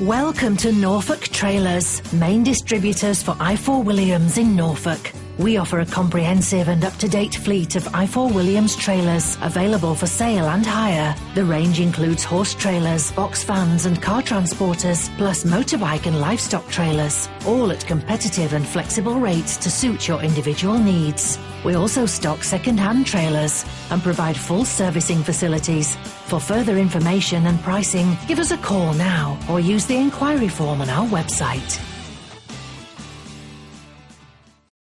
Welcome to Norfolk Trailers, main distributors for Ifor Williams in Norfolk. We offer a comprehensive and up-to-date fleet of Ifor Williams trailers available for sale and hire. The range includes horse trailers, box vans and car transporters, plus motorbike and livestock trailers, all at competitive and flexible rates to suit your individual needs. We also stock second-hand trailers and provide full servicing facilities. For further information and pricing, give us a call now or use the inquiry form on our website.